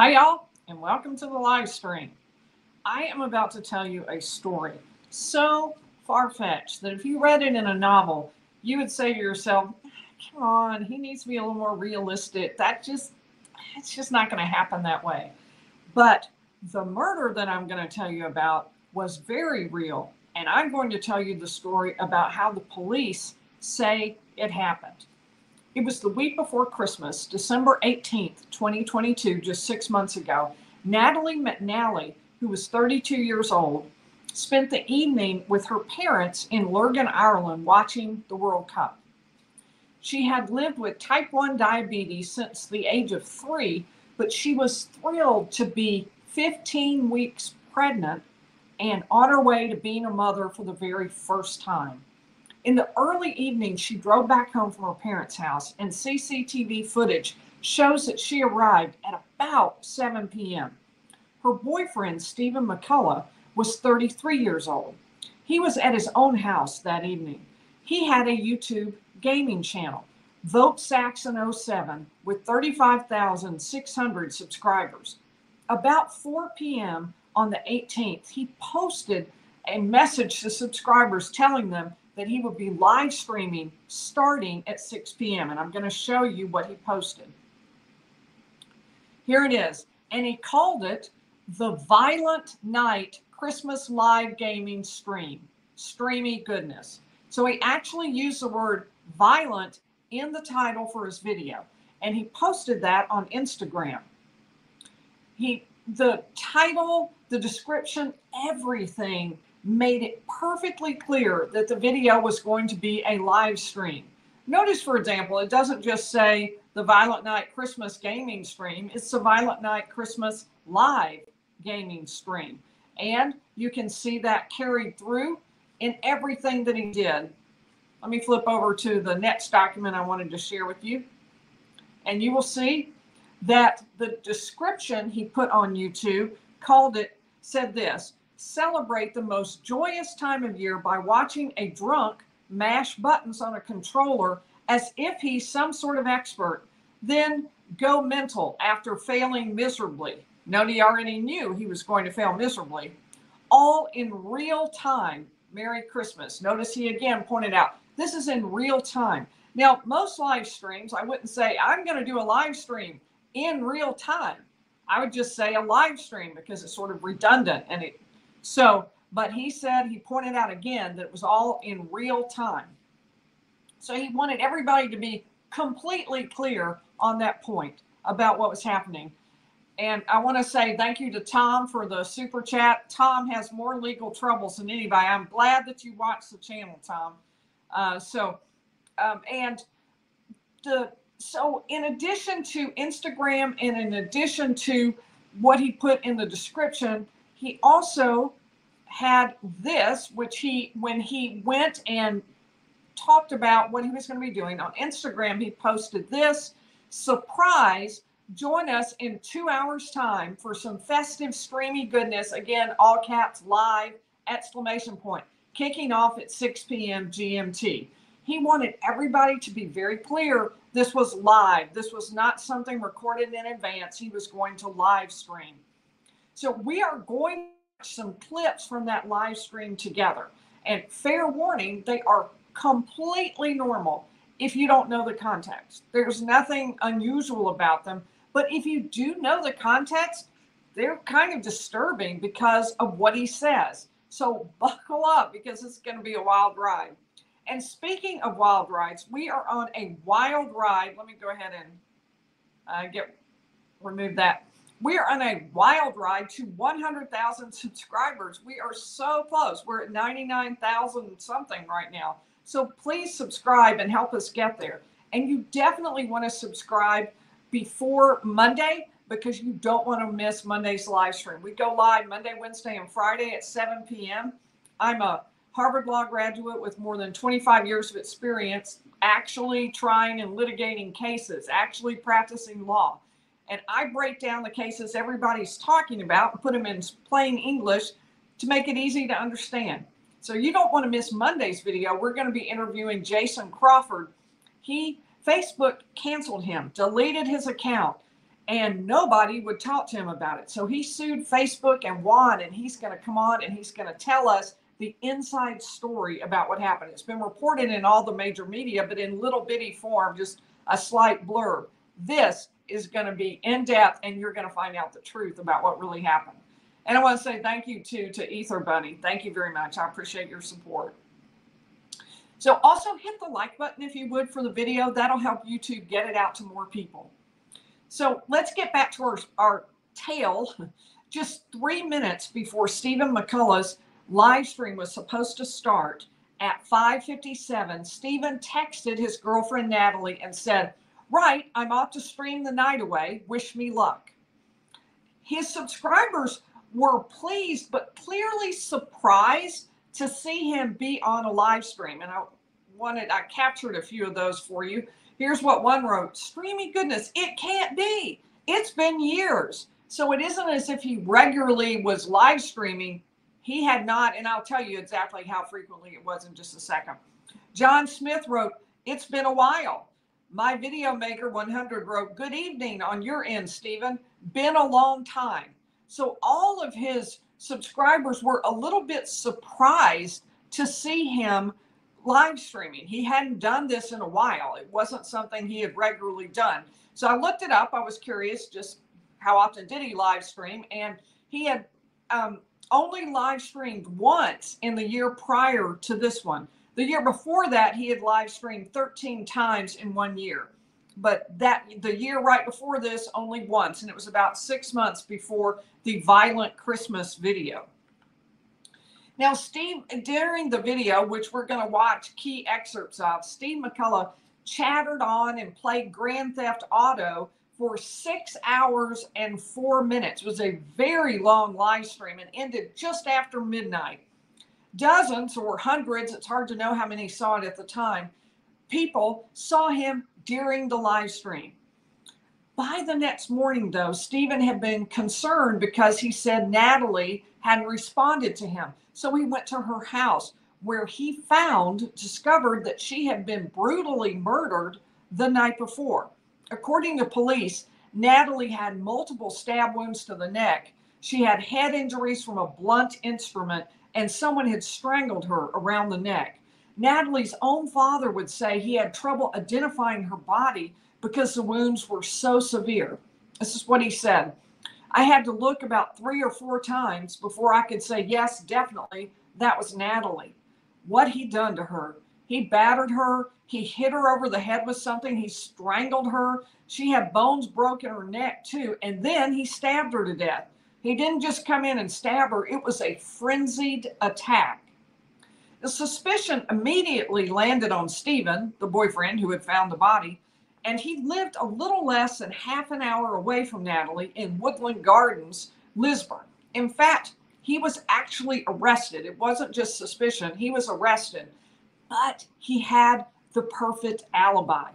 Hi, y'all, and welcome to the live stream. I am about to tell you a story so far fetched that if you read it in a novel, you would say to yourself, come on, he needs to be a little more realistic. That just, it's just not going to happen that way. But the murder that I'm going to tell you about was very real. And I'm going to tell you the story about how the police say it happened. It was the week before Christmas, December 18th, 2022, just six months ago. Natalie McNally, who was 32 years old, spent the evening with her parents in Lurgan, Ireland, watching the World Cup. She had lived with type 1 diabetes since the age of three, but she was thrilled to be 15 weeks pregnant and on her way to being a mother for the very first time. In the early evening, she drove back home from her parents' house, and CCTV footage shows that she arrived at about 7 p.m. Her boyfriend, Stephen McCullagh, was 33 years old. He was at his own house that evening. He had a YouTube gaming channel, Vote Saxon 07, with 35,600 subscribers. About 4 p.m. on the 18th, he posted a message to subscribers telling them that he would be live streaming starting at 6 p.m. And I'm going to show you what he posted. Here it is. And he called it the Violent Night Christmas Live Gaming Stream. Streamy goodness. So he actually used the word violent in the title for his video. And he posted that on Instagram. He the title, the description, everything made it perfectly clear that the video was going to be a live stream. Notice, for example, it doesn't just say the Violent Night Christmas gaming stream, it's the Violent Night Christmas live gaming stream. And you can see that carried through in everything that he did. Let me flip over to the next document I wanted to share with you. And you will see that the description he put on YouTube called it, said this celebrate the most joyous time of year by watching a drunk mash buttons on a controller as if he's some sort of expert, then go mental after failing miserably. Note he already knew he was going to fail miserably, all in real time. Merry Christmas. Notice he again pointed out this is in real time. Now, most live streams, I wouldn't say I'm going to do a live stream in real time. I would just say a live stream because it's sort of redundant and it so, but he said, he pointed out again that it was all in real time. So he wanted everybody to be completely clear on that point about what was happening. And I want to say thank you to Tom for the super chat. Tom has more legal troubles than anybody. I'm glad that you watched the channel, Tom. Uh, so, um, and the so in addition to Instagram and in addition to what he put in the description, he also had this, which he, when he went and talked about what he was going to be doing on Instagram, he posted this surprise. Join us in two hours' time for some festive, streamy goodness. Again, all caps live, exclamation point, kicking off at 6 p.m. GMT. He wanted everybody to be very clear this was live. This was not something recorded in advance. He was going to live stream. So we are going some clips from that live stream together. And fair warning, they are completely normal if you don't know the context. There's nothing unusual about them. But if you do know the context, they're kind of disturbing because of what he says. So buckle up because it's going to be a wild ride. And speaking of wild rides, we are on a wild ride. Let me go ahead and uh, get remove that we are on a wild ride to 100,000 subscribers. We are so close. We're at 99,000 something right now. So please subscribe and help us get there. And you definitely want to subscribe before Monday because you don't want to miss Monday's live stream. We go live Monday, Wednesday, and Friday at 7 p.m. I'm a Harvard Law graduate with more than 25 years of experience actually trying and litigating cases, actually practicing law and I break down the cases everybody's talking about and put them in plain English to make it easy to understand. So you don't want to miss Monday's video. We're going to be interviewing Jason Crawford. He Facebook canceled him, deleted his account, and nobody would talk to him about it. So he sued Facebook and won, and he's going to come on and he's going to tell us the inside story about what happened. It's been reported in all the major media, but in little bitty form, just a slight blurb. This is going to be in depth, and you're going to find out the truth about what really happened. And I want to say thank you too to Ether Bunny. Thank you very much. I appreciate your support. So also hit the like button if you would for the video. That'll help YouTube get it out to more people. So let's get back to our, our tale. Just three minutes before Stephen McCullagh's live stream was supposed to start at 5:57, Stephen texted his girlfriend Natalie and said, "Right, I'm off to stream the night away. Wish me luck." His subscribers were pleased but clearly surprised to see him be on a live stream. And I wanted, I captured a few of those for you. Here's what one wrote Streamy goodness, it can't be. It's been years. So it isn't as if he regularly was live streaming. He had not, and I'll tell you exactly how frequently it was in just a second. John Smith wrote, It's been a while. My video maker 100 wrote, Good evening on your end, Stephen. Been a long time. So all of his subscribers were a little bit surprised to see him live streaming. He hadn't done this in a while. It wasn't something he had regularly done. So I looked it up. I was curious just how often did he live stream? And he had um, only live streamed once in the year prior to this one. The year before that, he had live streamed 13 times in one year. But that the year right before this, only once, and it was about six months before the violent Christmas video. Now, Steve, during the video, which we're going to watch key excerpts of, Steve McCullagh chattered on and played Grand Theft Auto for six hours and four minutes. It was a very long live stream and ended just after midnight. Dozens or hundreds, it's hard to know how many saw it at the time, people saw him during the live stream. By the next morning, though, Stephen had been concerned because he said Natalie hadn't responded to him. So he went to her house where he found, discovered that she had been brutally murdered the night before. According to police, Natalie had multiple stab wounds to the neck. She had head injuries from a blunt instrument, and someone had strangled her around the neck. Natalie's own father would say he had trouble identifying her body because the wounds were so severe. This is what he said. I had to look about three or four times before I could say, yes, definitely, that was Natalie. What he done to her. He battered her. He hit her over the head with something. He strangled her. She had bones broken in her neck, too. And then he stabbed her to death. He didn't just come in and stab her, it was a frenzied attack. The suspicion immediately landed on Stephen, the boyfriend who had found the body, and he lived a little less than half an hour away from Natalie in Woodland Gardens, Lisburn. In fact, he was actually arrested. It wasn't just suspicion, he was arrested, but he had the perfect alibi.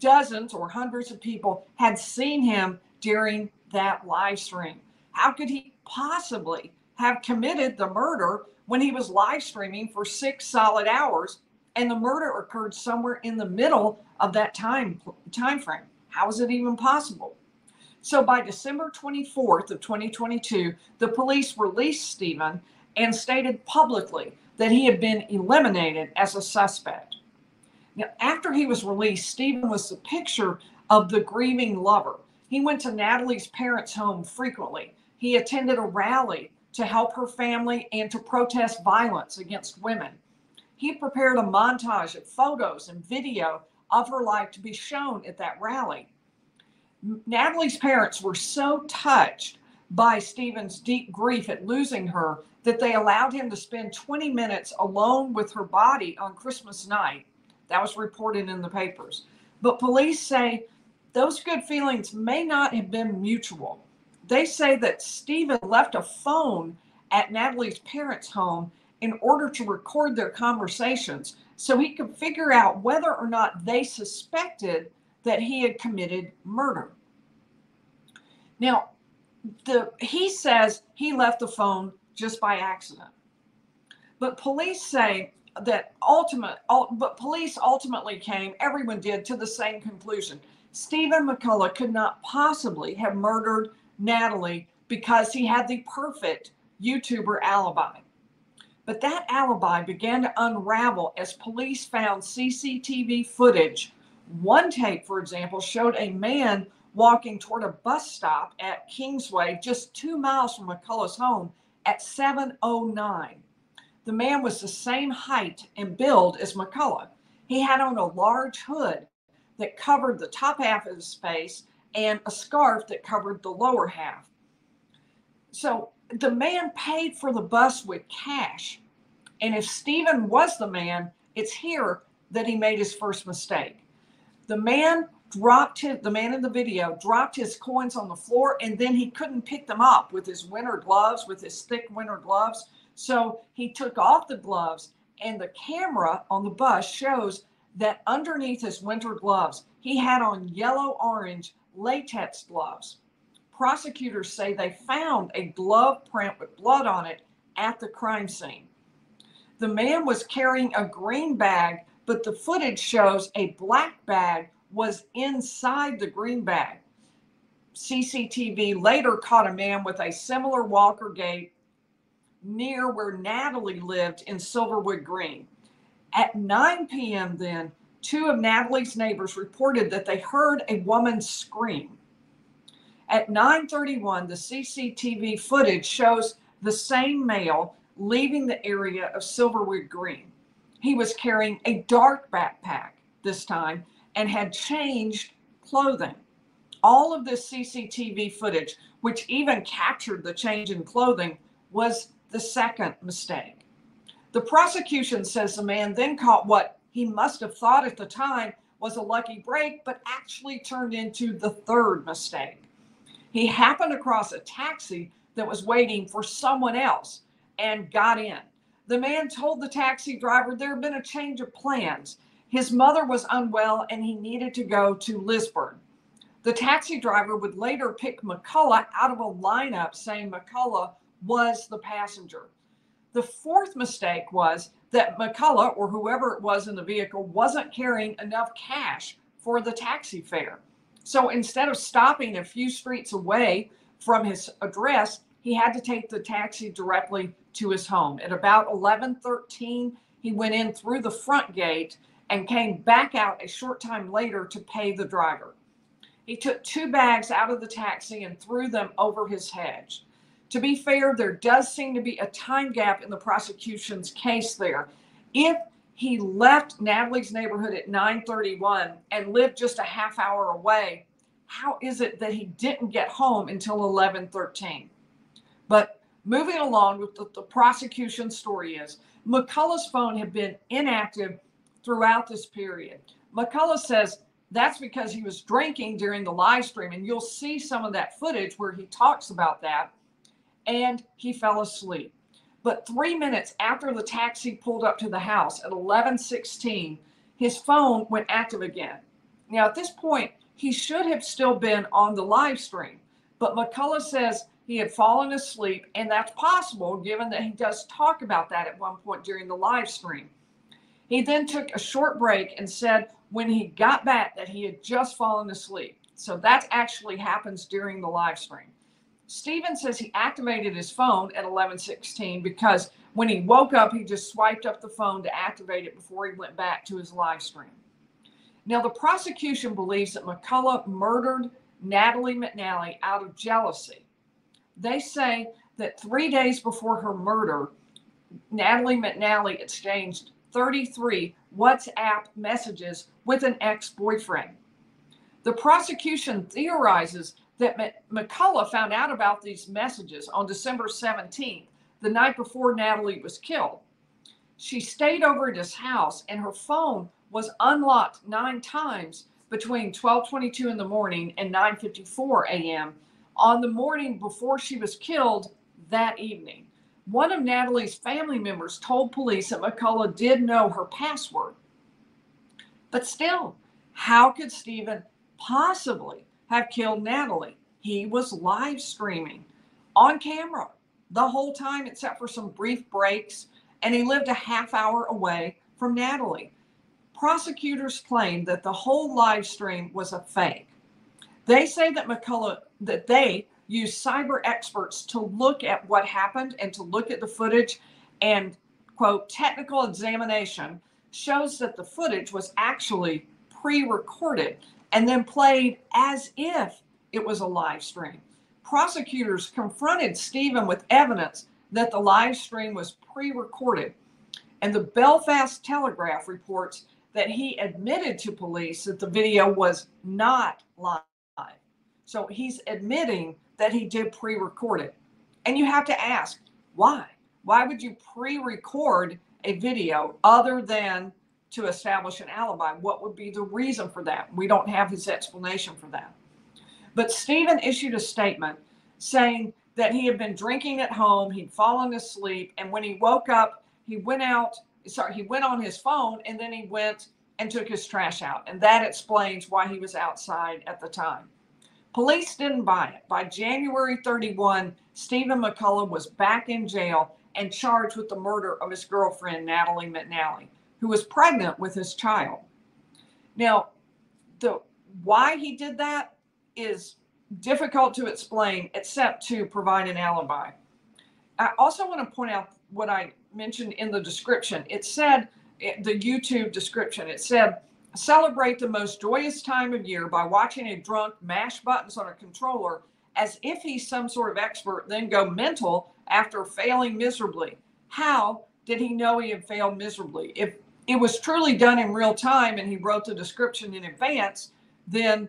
Dozens or hundreds of people had seen him during that live stream. How could he possibly have committed the murder when he was live streaming for six solid hours and the murder occurred somewhere in the middle of that time time frame. How is it even possible? So by December 24th of 2022, the police released Stephen and stated publicly that he had been eliminated as a suspect. Now, after he was released, Stephen was the picture of the grieving lover. He went to Natalie's parents' home frequently. He attended a rally to help her family and to protest violence against women he prepared a montage of photos and video of her life to be shown at that rally. Natalie's parents were so touched by Stephen's deep grief at losing her that they allowed him to spend 20 minutes alone with her body on Christmas night. That was reported in the papers. But police say those good feelings may not have been mutual. They say that Stephen left a phone at Natalie's parents' home in order to record their conversations so he could figure out whether or not they suspected that he had committed murder. Now, the he says he left the phone just by accident. But police say that ultimate but police ultimately came everyone did to the same conclusion. Stephen McCullagh could not possibly have murdered Natalie because he had the perfect YouTuber alibi. But that alibi began to unravel as police found CCTV footage. One tape, for example, showed a man walking toward a bus stop at Kingsway, just two miles from McCullagh's home, at 7.09. The man was the same height and build as McCullagh. He had on a large hood that covered the top half of his face and a scarf that covered the lower half. So the man paid for the bus with cash. And if Stephen was the man, it's here that he made his first mistake. The man dropped his, the man in the video dropped his coins on the floor and then he couldn't pick them up with his winter gloves, with his thick winter gloves. So he took off the gloves and the camera on the bus shows that underneath his winter gloves, he had on yellow orange latex gloves. Prosecutors say they found a glove print with blood on it at the crime scene. The man was carrying a green bag, but the footage shows a black bag was inside the green bag. CCTV later caught a man with a similar walker gait near where Natalie lived in Silverwood Green. At 9 p.m., then, two of Natalie's neighbors reported that they heard a woman scream. At 9:31, the CCTV footage shows the same male leaving the area of Silverwood Green. He was carrying a dark backpack this time and had changed clothing. All of this CCTV footage, which even captured the change in clothing, was the second mistake. The prosecution says the man then caught what he must have thought at the time was a lucky break, but actually turned into the third mistake. He happened across a taxi that was waiting for someone else and got in. The man told the taxi driver there had been a change of plans. His mother was unwell and he needed to go to Lisburn. The taxi driver would later pick McCullagh out of a lineup saying McCullagh was the passenger. The fourth mistake was that McCullagh or whoever it was in the vehicle wasn't carrying enough cash for the taxi fare. So instead of stopping a few streets away from his address, he had to take the taxi directly to his home. At about 11:13, he went in through the front gate and came back out a short time later to pay the driver. He took two bags out of the taxi and threw them over his hedge. To be fair, there does seem to be a time gap in the prosecution's case there. If he left Natalie's neighborhood at 9:31 and lived just a half hour away, how is it that he didn't get home until 11:13? But moving along with the, the prosecution story is McCullagh's phone had been inactive throughout this period. McCullagh says that's because he was drinking during the live stream, and you'll see some of that footage where he talks about that. And he fell asleep. But three minutes after the taxi pulled up to the house at 11:16, his phone went active again. Now at this point, he should have still been on the live stream, but McCullagh says he had fallen asleep, and that's possible given that he does talk about that at one point during the live stream. He then took a short break and said when he got back that he had just fallen asleep. So that actually happens during the live stream. Stephen says he activated his phone at 11:16 because when he woke up, he just swiped up the phone to activate it before he went back to his live stream. Now, the prosecution believes that McCullagh murdered Natalie McNally out of jealousy they say that three days before her murder, Natalie McNally exchanged 33 WhatsApp messages with an ex boyfriend. The prosecution theorizes that McCullagh found out about these messages on December 17th, the night before Natalie was killed. She stayed over at his house and her phone was unlocked nine times between 12:22 in the morning and 9:54 a.m on the morning before she was killed that evening. One of Natalie's family members told police that McCullagh did know her password. But still, how could Stephen possibly have killed Natalie? He was live streaming on camera the whole time, except for some brief breaks, and he lived a half hour away from Natalie. prosecutors claim that the whole live stream was a fake. They say that McCullagh, that they used cyber experts to look at what happened and to look at the footage and quote technical examination shows that the footage was actually pre-recorded and then played as if it was a live stream. Prosecutors confronted Stephen with evidence that the live stream was pre-recorded and the Belfast Telegraph reports that he admitted to police that the video was not live. So he's admitting that he did pre record it. And you have to ask, why? Why would you pre record a video other than to establish an alibi? What would be the reason for that? We don't have his explanation for that. But Stephen issued a statement saying that he had been drinking at home, he'd fallen asleep, and when he woke up, he went out, sorry, he went on his phone and then he went and took his trash out. And that explains why he was outside at the time. Police didn't buy it. By January 31, Stephen McCullagh was back in jail and charged with the murder of his girlfriend, Natalie McNally, who was pregnant with his child. Now, the why he did that is difficult to explain except to provide an alibi. I also want to point out what I mentioned in the description. It said, eh, the YouTube description, it said, celebrate the most joyous time of year by watching a drunk mash buttons on a controller as if he's some sort of expert, then go mental after failing miserably. How did he know he had failed miserably? If it was truly done in real time and he wrote the description in advance, then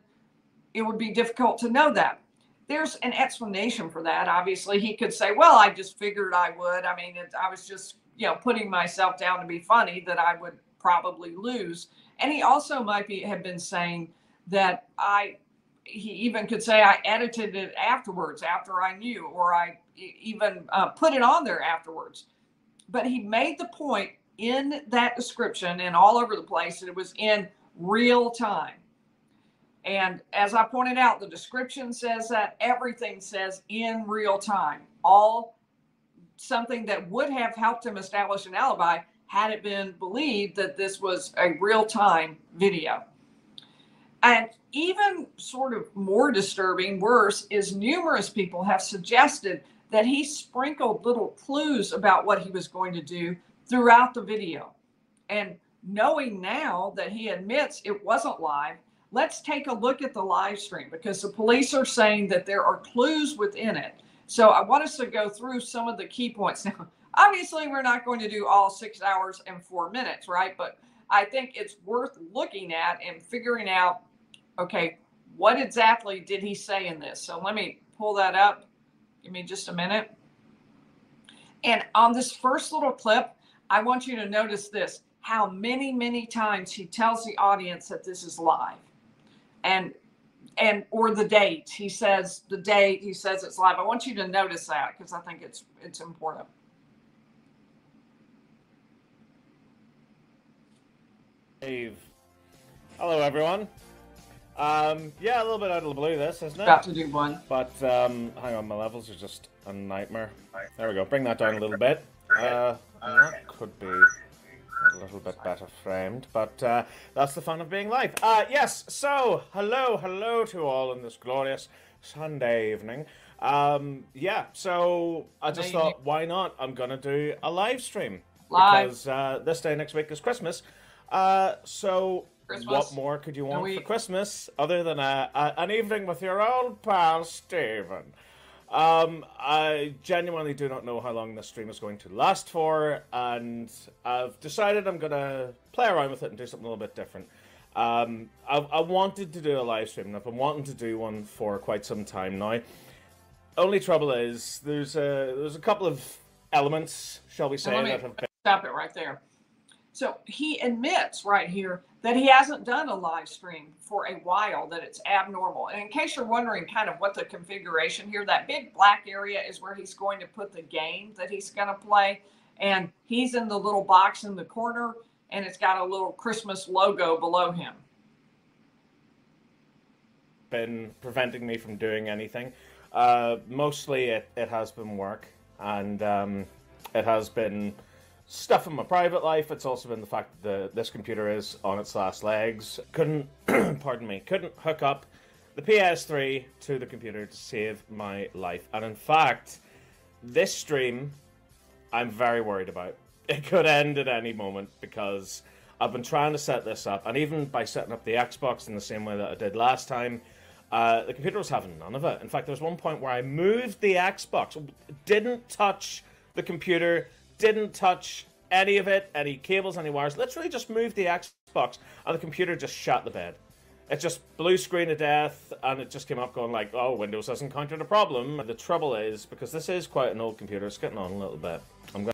it would be difficult to know that. There's an explanation for that. Obviously, he could say, Well, I just figured I would. I mean, it, I was just, you know, putting myself down to be funny that I would probably lose. And he also might be have been saying that I he even could say I edited it afterwards after I knew, or I even uh, put it on there afterwards. But he made the point in that description and all over the place that it was in real time. And as I pointed out, the description says that everything says in real time, all something that would have helped him establish an alibi had it been believed that this was a real time video. And even sort of more disturbing, worse, is numerous people have suggested that he sprinkled little clues about what he was going to do throughout the video. And knowing now that he admits it wasn't live, let's take a look at the live stream because the police are saying that there are clues within it. So I want us to go through some of the key points. Now, obviously, we're not going to do all six hours and four minutes, right? But I think it's worth looking at and figuring out okay, what exactly did he say in this? So let me pull that up. Give me just a minute. And on this first little clip, I want you to notice this how many, many times he tells the audience that this is live and and or the date he says the date he says it's live i want you to notice that because i think it's it's important Dave. Hello, everyone. Um, yeah, a little bit out of the blue, this, isn't it? Got to do one. But, um, hang on, my levels are just a nightmare. There we go, bring that down a little bit. Uh, that could be a little bit better framed, but uh, that's the fun of being live. Uh, yes, so, hello, hello to all on this glorious Sunday evening. Um, yeah, so I just Amazing. thought, why not? I'm gonna do a live stream. Live. Because uh, this day next week is Christmas. Uh, so, Christmas. what more could you want we- for Christmas other than a, a, an evening with your old pal Stephen? Um, I genuinely do not know how long this stream is going to last for, and I've decided I'm gonna play around with it and do something a little bit different. Um, I, I wanted to do a live stream, and I've been wanting to do one for quite some time now. Only trouble is there's a there's a couple of elements, shall we say, me- that have been Stop it right there. So he admits right here that he hasn't done a live stream for a while, that it's abnormal. And in case you're wondering kind of what the configuration here, that big black area is where he's going to put the game that he's going to play. And he's in the little box in the corner, and it's got a little Christmas logo below him. been preventing me from doing anything. Uh, mostly it, it has been work, and um, it has been stuff in my private life. It's also been the fact that this computer is on its last legs. Couldn't, pardon me, couldn't hook up the PS3 to the computer to save my life. And in fact, this stream, I'm very worried about. It could end at any moment because I've been trying to set this up, and even by setting up the Xbox in the same way that I did last time, uh, the computer was having none of it. In fact, there was one point where I moved the Xbox, didn't touch the computer, didn't touch any of it, any cables, any wires. Literally just moved the Xbox, and the computer just shut the bed. It just blue screen of death, and it just came up going like, "Oh, Windows has encountered a problem." The trouble is because this is quite an old computer, it's getting on a little bit. I'm going.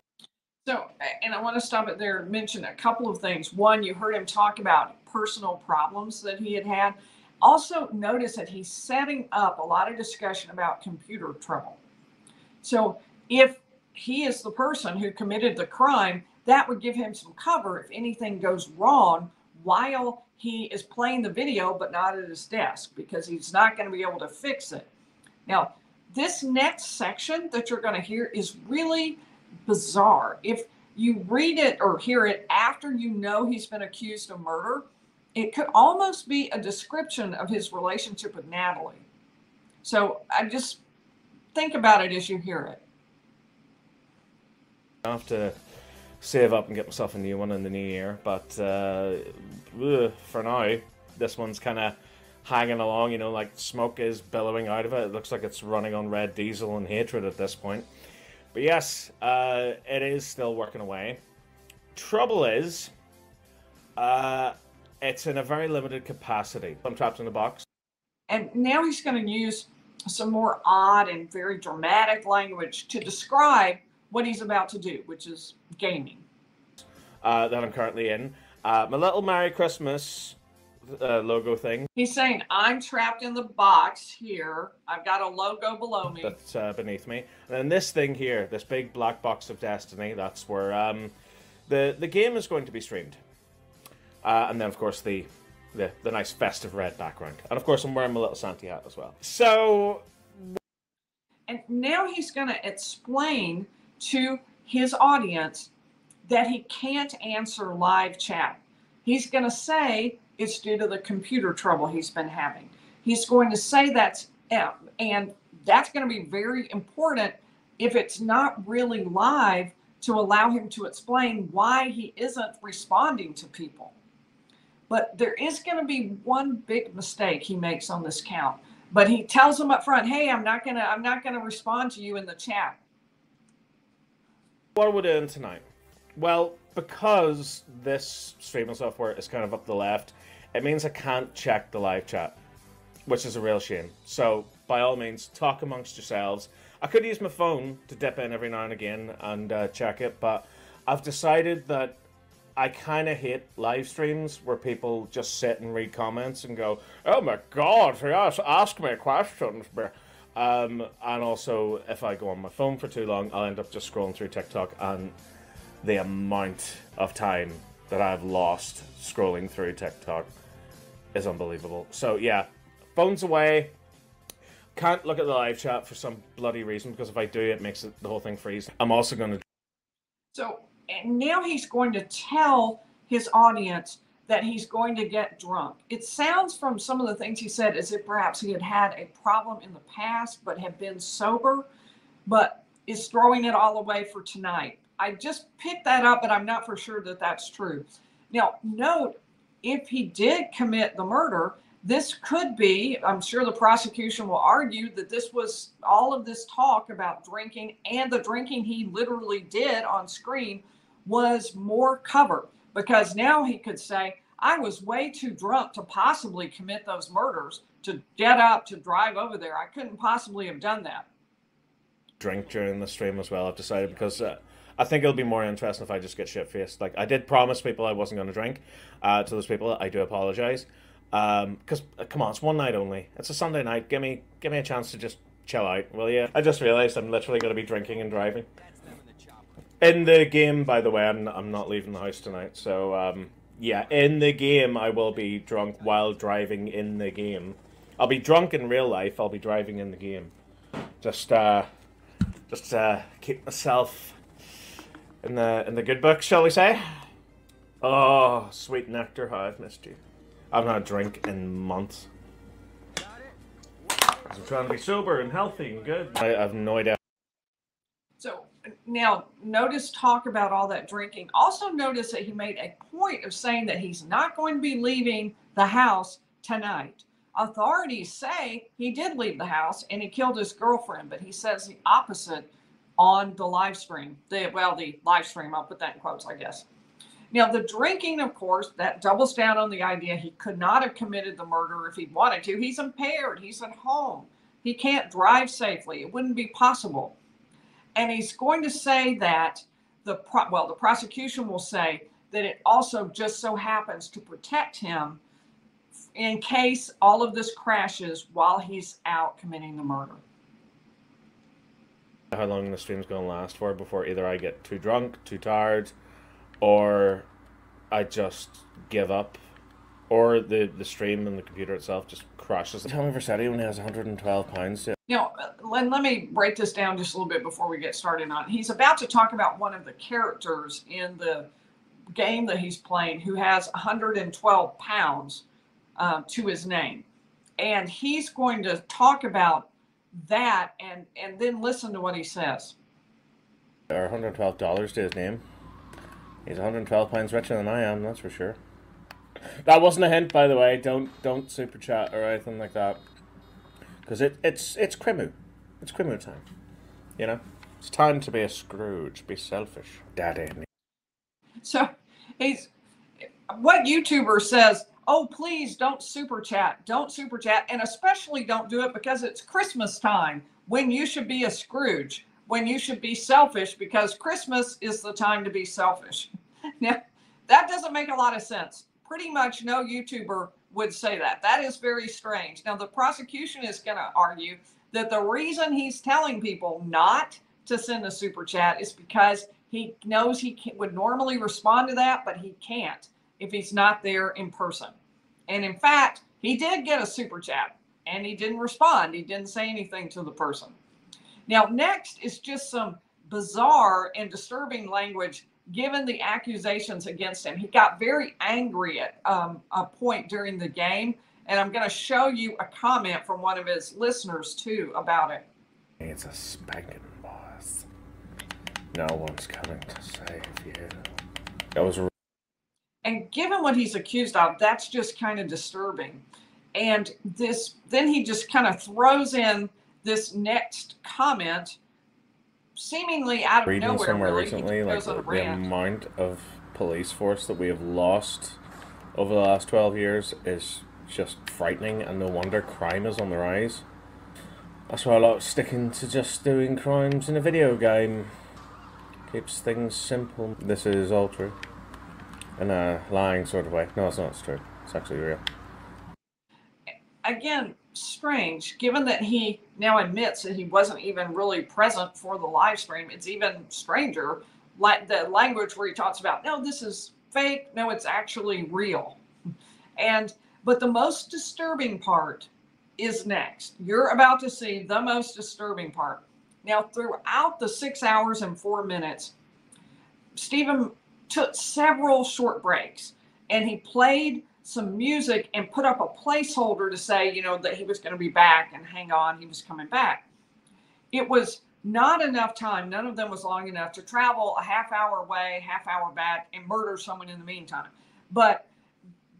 So, and I want to stop it there and mention a couple of things. One, you heard him talk about personal problems that he had had. Also, notice that he's setting up a lot of discussion about computer trouble. So, if he is the person who committed the crime, that would give him some cover if anything goes wrong while he is playing the video but not at his desk because he's not going to be able to fix it. Now, this next section that you're going to hear is really bizarre. If you read it or hear it after you know he's been accused of murder, it could almost be a description of his relationship with Natalie. So I just think about it as you hear it. I have to save up and get myself a new one in the new year. But uh, for now, this one's kind of hanging along. You know, like smoke is billowing out of it. It looks like it's running on red diesel and hatred at this point. But yes, uh, it is still working away. Trouble is, uh, it's in a very limited capacity. I'm trapped in a box. And now he's going to use some more odd and very dramatic language to describe what he's about to do, which is gaming. Uh, that I'm currently in. Uh, my little Merry Christmas uh, logo thing. He's saying, I'm trapped in the box here. I've got a logo below me. That's uh, beneath me. And then this thing here, this big black box of destiny, that's where um, the, the game is going to be streamed. Uh, and then, of course, the, the, the nice festive red background. And, of course, I'm wearing my little Santa hat as well. So... And now he's going to explain to his audience that he can't answer live chat. He's going to say it's due to the computer trouble he's been having. He's going to say that's, eh, and that's going to be very important if it's not really live to allow him to explain why he isn't responding to people. But there is going to be one big mistake he makes on this count. But he tells them up front, "Hey, I'm not gonna, I'm not gonna respond to you in the chat." What are we doing tonight? Well, because this streaming software is kind of up the left, it means I can't check the live chat, which is a real shame. So, by all means, talk amongst yourselves. I could use my phone to dip in every now and again and uh, check it, but I've decided that I kind of hate live streams where people just sit and read comments and go, "Oh my God, yes, ask me questions." Um, and also, if I go on my phone for too long, I'll end up just scrolling through TikTok, and the amount of time that I've lost scrolling through TikTok is unbelievable. So, yeah, phone's away. Can't look at the live chat for some bloody reason because if I do, it makes it, the whole thing freeze. I'm also going to. So, now he's going to tell his audience that he's going to get drunk. It sounds from some of the things he said as if perhaps he had had a problem in the past but had been sober, but is throwing it all away for tonight. I just picked that up, but I'm not for sure that that's true. Now, note if he did commit the murder, this could be, I'm sure the prosecution will argue that this was all of this talk about drinking and the drinking he literally did on screen was more cover because now he could say, I was way too drunk to possibly commit those murders, to get up, to drive over there. I couldn't possibly have done that. Drink during the stream as well, I've decided, because uh, I think it'll be more interesting if I just get shit faced. Like, I did promise people I wasn't going to drink uh, to those people. I do apologize. Because, um, uh, come on, it's one night only. It's a Sunday night. Give me, give me a chance to just chill out, will you? I just realized I'm literally going to be drinking and driving. In the game, by the way, I'm, I'm not leaving the house tonight, so um, yeah, in the game I will be drunk while driving in the game. I'll be drunk in real life. I'll be driving in the game. Just uh, just uh, keep myself in the in the good book, shall we say? Oh, sweet nectar, how I've missed you. I've not had a drink in months. I'm trying to be sober and healthy and good. I, I have no idea. Now notice talk about all that drinking. Also notice that he made a point of saying that he's not going to be leaving the house tonight. Authorities say he did leave the house and he killed his girlfriend, but he says the opposite on the live stream. The well, the live stream, I'll put that in quotes, I guess. Now, the drinking, of course, that doubles down on the idea he could not have committed the murder if he wanted to. He's impaired, he's at home, he can't drive safely, it wouldn't be possible. And he's going to say that the pro- well, the prosecution will say that it also just so happens to protect him in case all of this crashes while he's out committing the murder. How long the stream's going to last for before either I get too drunk, too tired, or I just give up, or the the stream and the computer itself just crashes. Tommy Vercetti only has 112 pounds. To- You know, let, let me break this down just a little bit before we get started on. He's about to talk about one of the characters in the game that he's playing who has 112 pounds um, to his name, and he's going to talk about that and and then listen to what he says. or 112 dollars to his name. He's 112 pounds richer than I am, that's for sure. That wasn't a hint, by the way. Don't don't super chat or anything like that, because it it's it's Crimu, it's Crimu time. You know, it's time to be a Scrooge, be selfish, daddy. So he's what YouTuber says, oh, please don't super chat. Don't super chat. And especially don't do it because it's Christmas time when you should be a Scrooge, when you should be selfish because Christmas is the time to be selfish. Now, that doesn't make a lot of sense. Pretty much no YouTuber would say that. That is very strange. Now, the prosecution is going to argue that the reason he's telling people not to send a super chat is because he knows he can, would normally respond to that, but he can't if he's not there in person. And in fact, he did get a super chat and he didn't respond. He didn't say anything to the person. Now, next is just some bizarre and disturbing language given the accusations against him. He got very angry at um, a point during the game. And I'm going to show you a comment from one of his listeners, too, about it. It's a spanking boss. No one's coming to save you. That was and given what he's accused of, that's just kind of disturbing. And this, then he just kind of throws in this next comment, seemingly out of reading nowhere. somewhere really. recently, like the, the amount of police force that we have lost over the last 12 years is just frightening, and no wonder crime is on the rise. That's why I like sticking to just doing crimes in a video game. Keeps things simple. This is all true. In a uh, lying sort of way. No, it's not. It's true. It's actually real. Again, strange, given that he now admits that he wasn't even really present for the live stream. It's even stranger, like the language where he talks about, no, this is fake. No, it's actually real. And but the most disturbing part is next. You're about to see the most disturbing part. Now, throughout the six hours and four minutes, Stephen took several short breaks and he played some music and put up a placeholder to say, you know, that he was going to be back and hang on, he was coming back. It was not enough time, none of them was long enough to travel a half hour away, half hour back, and murder someone in the meantime. But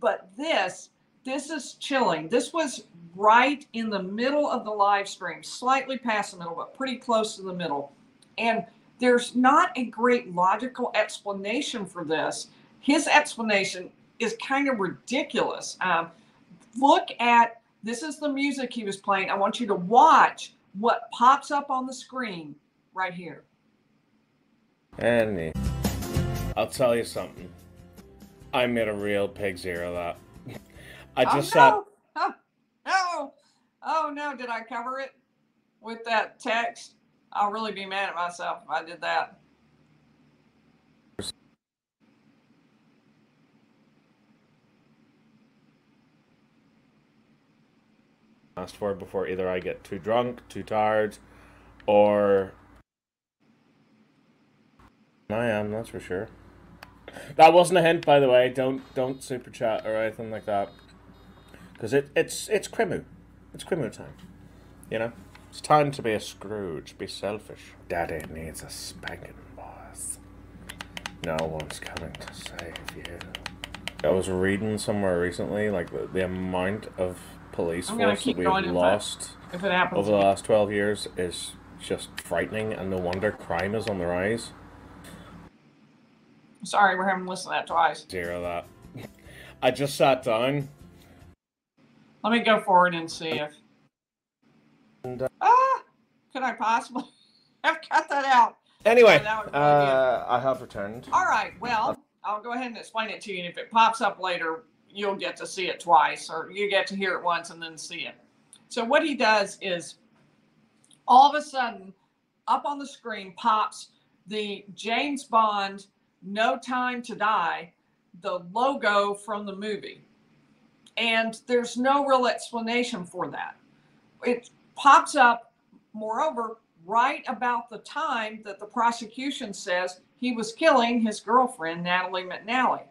but this this is chilling. This was right in the middle of the live stream, slightly past the middle, but pretty close to the middle. And there's not a great logical explanation for this. His explanation is kind of ridiculous. Um, look at this is the music he was playing. I want you to watch what pops up on the screen right here. Any. I'll tell you something. I made a real pig's ear of that. I just oh, no. Oh, no. Oh no, did I cover it with that text? I'll really be mad at myself if I did that. Asked for before either I get too drunk, too tired, or I am, that's for sure. That wasn't a hint, by the way. Don't don't super chat or anything like that, because it it's it's Crimu, it's Crimu time. You know, it's time to be a Scrooge. Be selfish. Daddy needs a spanking, boss. No one's coming to save you. I was reading somewhere recently, like the, the amount of police force that we've going if I- lost If it over the last 12 years is just frightening, and no wonder crime is on the rise. sorry, we're having to listen to that twice. Zero that. I just sat down. Let me go forward and see if. And, uh, Ah, could I possibly have cut that out? Anyway, Oh, that would really be uh, I have returned. All right. Well, I'll go ahead and explain it to you. And if it pops up later, you'll get to see it twice, or you get to hear it once and then see it. So what he does is, all of a sudden, up on the screen pops the James Bond "No Time to Die," the logo from the movie, and there's no real explanation for that. It pops up, moreover, right about the time that the prosecution says he was killing his girlfriend, Natalie McNally.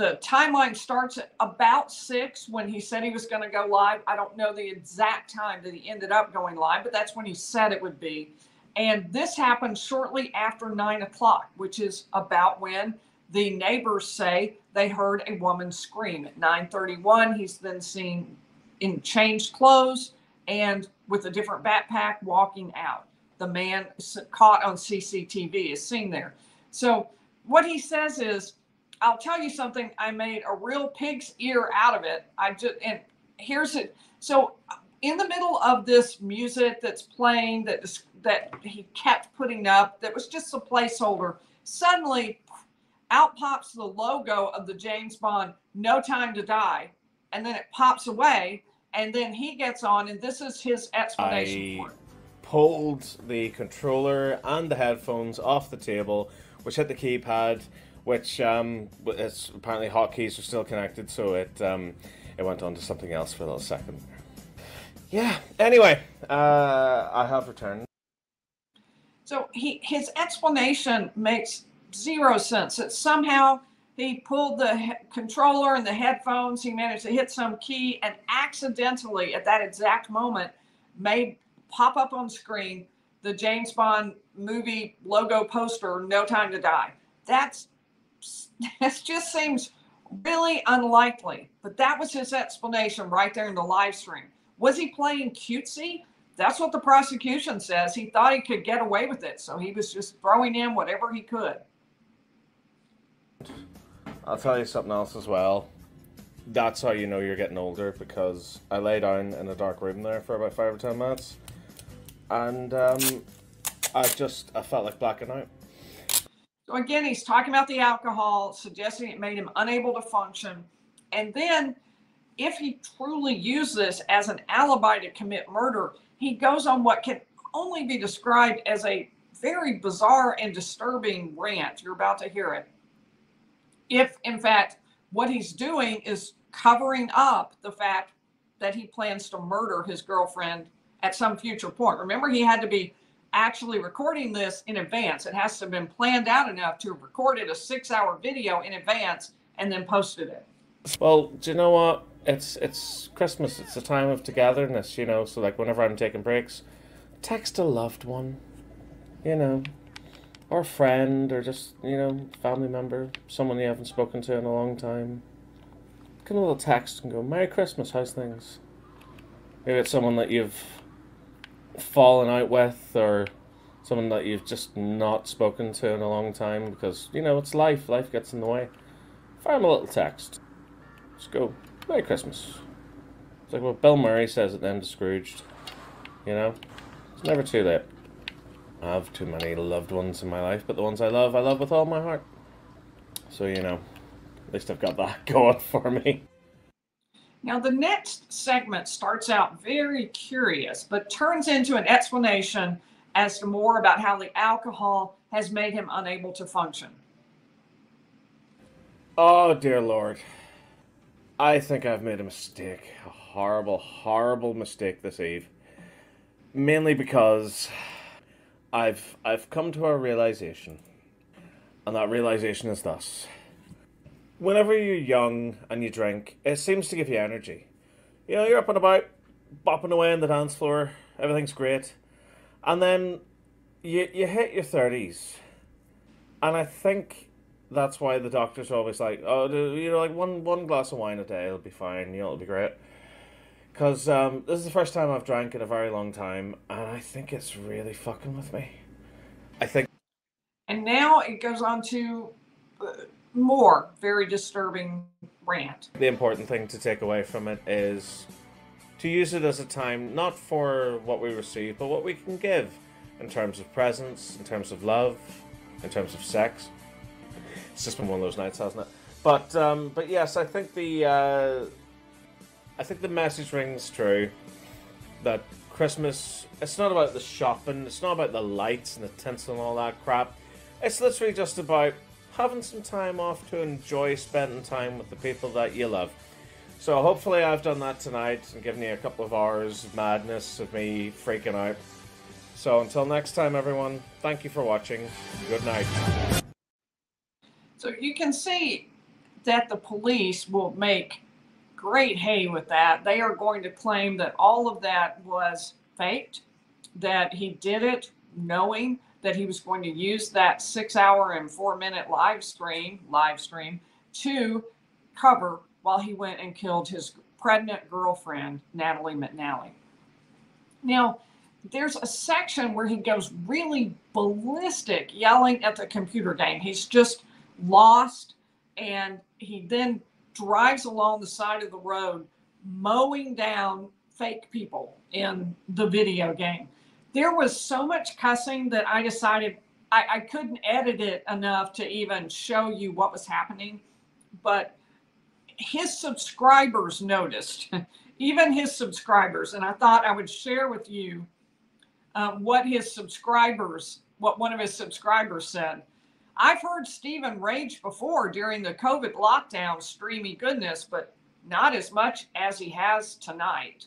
The timeline starts at about six when he said he was going to go live. I don't know the exact time that he ended up going live, but that's when he said it would be. And this happened shortly after nine o'clock, which is about when the neighbors say they heard a woman scream. At 9:31, he's then seen in changed clothes and with a different backpack walking out. The man caught on CCTV is seen there. So what he says is, I'll tell you something. I made a real pig's ear out of it. I just and here's it. So in the middle of this music that's playing that that he kept putting up that was just a placeholder. Suddenly, out pops the logo of the James Bond No Time to Die, and then it pops away, and then he gets on, and this is his explanation I- for it. Pulled the controller and the headphones off the table, which hit the keypad, which um, it's apparently hotkeys are still connected, so it um, it went on to something else for a little second. Yeah. Anyway, uh, I have returned. So he his explanation makes zero sense. That somehow he pulled the he- controller and the headphones. He managed to hit some key and accidentally, at that exact moment, made pop up on screen the James Bond movie logo poster, "No Time to Die." That's that just seems really unlikely. But that was his explanation right there in the live stream. Was he playing cutesy? That's what the prosecution says. He thought he could get away with it, so he was just throwing in whatever he could. I'll tell you something else as well. That's how you know you're getting older because I lay down in a dark room there for about five or ten minutes, and um, I just I felt like blacking out. So again, he's talking about the alcohol, suggesting it made him unable to function. And then, if he truly used this as an alibi to commit murder, he goes on what can only be described as a very bizarre and disturbing rant. You're about to hear it. If, in fact, what he's doing is covering up the fact that he plans to murder his girlfriend at some future point. Remember, he had to be actually recording this in advance. It has to have been planned out enough to have recorded a six hour video in advance and then posted it. Well, do you know what? It's it's Christmas. It's a time of togetherness, you know. So like whenever I'm taking breaks, text a loved one, you know, or a friend, or just you know family member, someone you haven't spoken to in a long time. Get a little text and go, "Merry Christmas. How's things?" Maybe it's someone that you've fallen out with, or someone that you've just not spoken to in a long time because you know it's life. Life gets in the way. Fire them a little text. Just go, Merry Christmas. It's like what Bill Murray says at the end of Scrooged. You know? It's never too late. I have too many loved ones in my life, but the ones I love, I love with all my heart. So, you know, at least I've got that going for me. Now, the next segment starts out very curious, but turns into an explanation as to more about how the alcohol has made him unable to function. Oh, dear Lord. I think I've made a mistake. A horrible, horrible mistake this eve. Mainly because I've I've come to a realization And that realization is thus. Whenever you're young and you drink, it seems to give you energy. You know, you're up and about, bopping away on the dance floor, everything's great. And then you, you hit your 30s. And I think that's why the doctors are always like, oh, you know, like one, one glass of wine a day, it'll be fine, you know, it'll be great. Because um, this is the first time I've drank in a very long time, and I think it's really fucking with me. I think. And now it goes on to uh, more very disturbing rant. The important thing to take away from it is to use it as a time not for what we receive, but what we can give in terms of presence, in terms of love, in terms of sex. It's just been one of those nights, hasn't it? But um, but yes, I think the uh, I think the message rings true that Christmas it's not about the shopping, it's not about the lights and the tinsel and all that crap. It's literally just about having some time off to enjoy spending time with the people that you love. So hopefully I've done that tonight and given you a couple of hours of madness of me freaking out. So until next time, everyone, thank you for watching. Good night. So you can see that the police will make great hay with that. They are going to claim that all of that was faked, that he did it knowing that he was going to use that six hour and four minute live stream, live stream to cover while he went and killed his pregnant girlfriend, Natalie McNally. Now, there's a section where he goes really ballistic, yelling at the computer game. He's just lost, and he then drives along the side of the road, mowing down fake people in the video game. There was so much cussing that I decided I, I couldn't edit it enough to even show you what was happening. But his subscribers noticed, even his subscribers, and I thought I would share with you um, what his subscribers, what one of his subscribers said. I've heard Stephen rage before during the COVID lockdown, streamy goodness, but not as much as he has tonight.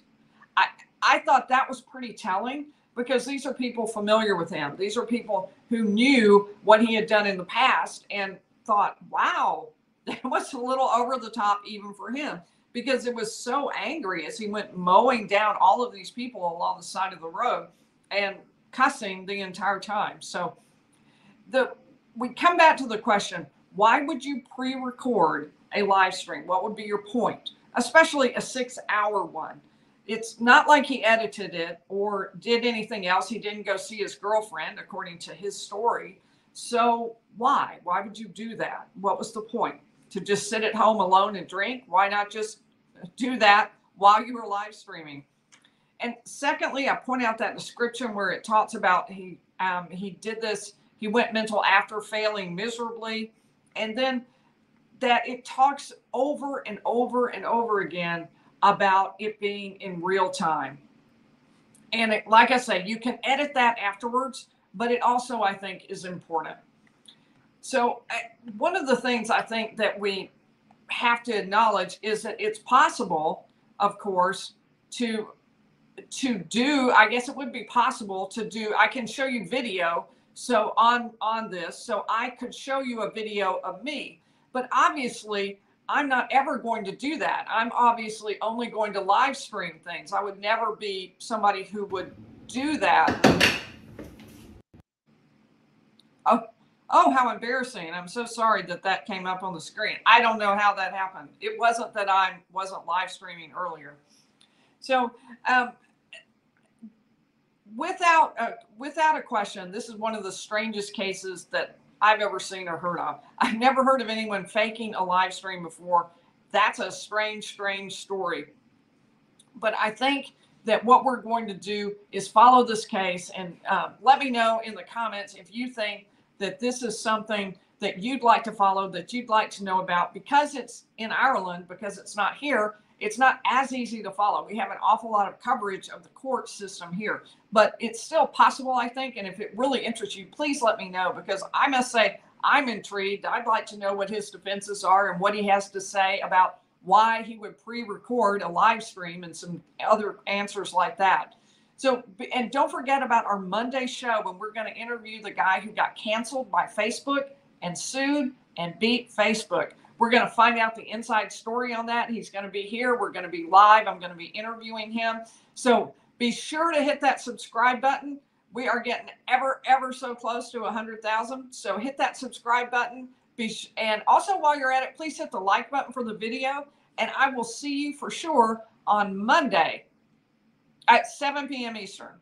I, I thought that was pretty telling because these are people familiar with him. These are people who knew what he had done in the past and thought, wow, that was a little over the top even for him because it was so angry as he went mowing down all of these people along the side of the road and cussing the entire time. So the we come back to the question why would you pre record a live stream? What would be your point? Especially a six hour one. It's not like he edited it or did anything else. He didn't go see his girlfriend, according to his story. So, why? Why would you do that? What was the point? To just sit at home alone and drink? Why not just do that while you were live streaming? And secondly, I point out that description where it talks about he um, he did this he went mental after failing miserably. And then that it talks over and over and over again about it being in real time. And it, like I say, you can edit that afterwards, but it also, I think, is important. So, uh, one of the things I think that we have to acknowledge is that it's possible, of course, to to do i guess it would be possible to do i can show you video so on on this so i could show you a video of me but obviously i'm not ever going to do that. I'm obviously only going to live stream things. I would never be somebody who would do that. Oh oh how embarrassing. I'm so sorry that that came up on the screen. I don't know how that happened. It wasn't that i wasn't live streaming earlier. So um, without a, without a question, this is one of the strangest cases that I've ever seen or heard of. I've never heard of anyone faking a live stream before. That's a strange, strange story. But I think that what we're going to do is follow this case and uh, let me know in the comments if you think that this is something that you'd like to follow, that you'd like to know about, because it's in Ireland, because it's not here it's not as easy to follow. We have an awful lot of coverage of the court system here, but it's still possible, I think. And if it really interests you, please let me know because I must say I'm intrigued. I'd like to know what his defenses are and what he has to say about why he would pre-record a live stream and some other answers like that. So, and don't forget about our Monday show when we're going to interview the guy who got canceled by Facebook and sued and beat Facebook. We're going to find out the inside story on that. He's going to be here. We're going to be live. I'm going to be interviewing him. So be sure to hit that subscribe button. We are getting ever, ever so close to 100,000. So hit that subscribe button. Be and also while you're at it, please hit the like button for the video. And I will see you for sure on Monday at 7 p.m. Eastern.